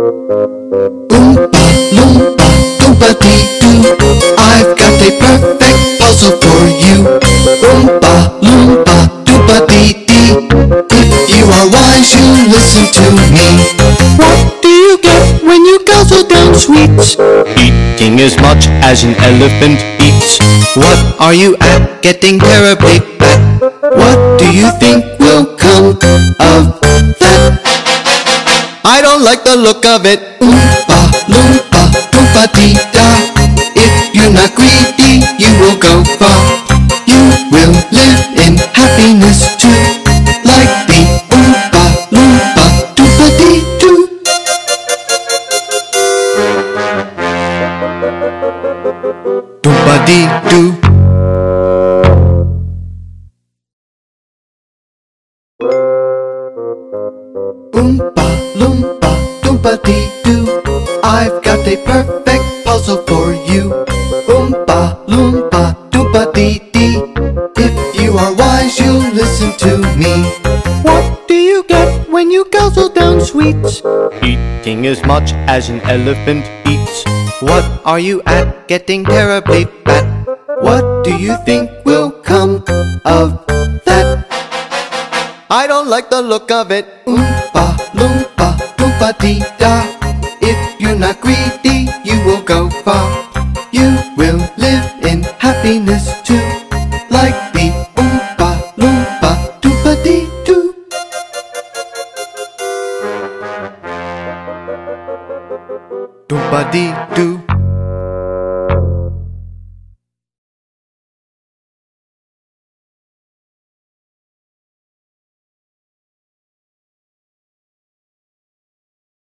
Oompa loompa doompa dee doo. I've got a perfect puzzle for you. Oompa loompa doompa dee dee. If you are wise, you listen to me. What do you get when you guzzle down sweets? Eating as much as an elephant eats. What are you at? Getting terribly fat. What do you think will come of? I don't like the look of it. Oompa loompa doompa dee da. If you're not greedy, you will go far. You will live in happiness too, like the Oompa loompa doompa dee doo. Doompa dee doo. Oompa doompa dee doo. I've got a perfect puzzle for you. Oompa loompa doompa dee dee. If you are wise, you'll listen to me. What do you get when you guzzle down sweets? Eating as much as an elephant eats. What are you at? Getting terribly fat. What do you think will come of that? I don't like the look of it. Oompa loompa doompa dee da. If you're not greedy, you will go far. You will live in happiness too, like the Oompa loompa doompa dee doo. Doompa dee doo.